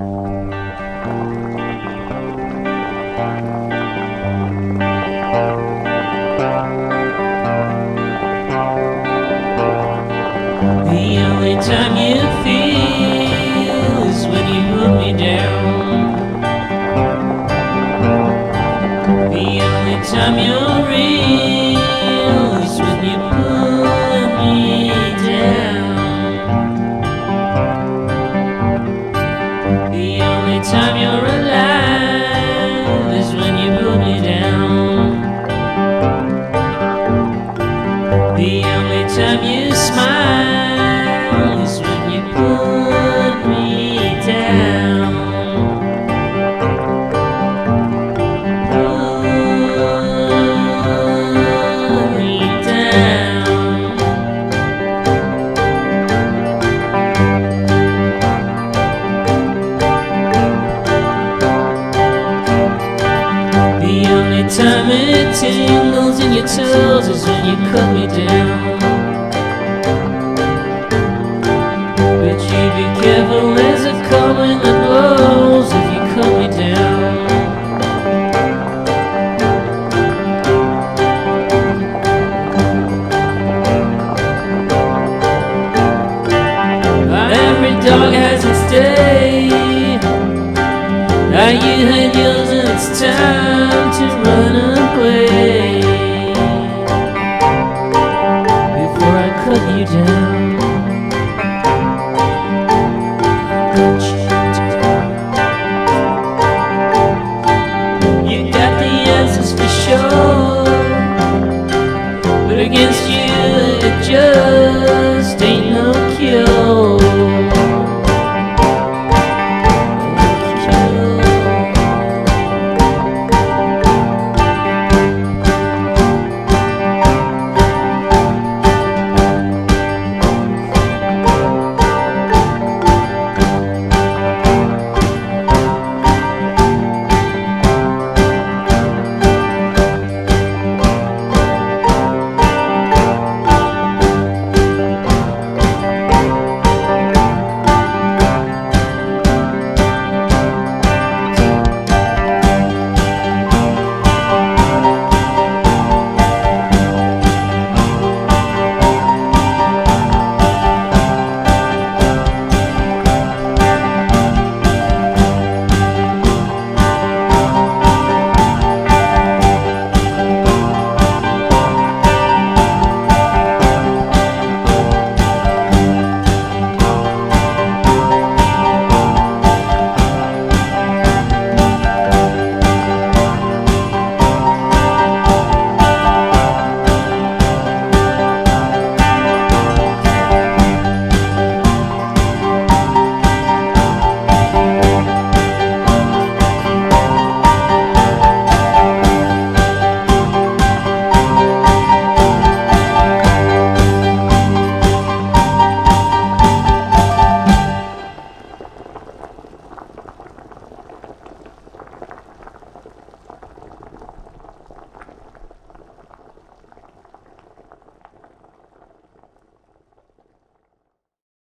The only time you feel is when you put me down. The only time you're time it tingles in your toes is when you cut me down. You had yours and it's time to run away.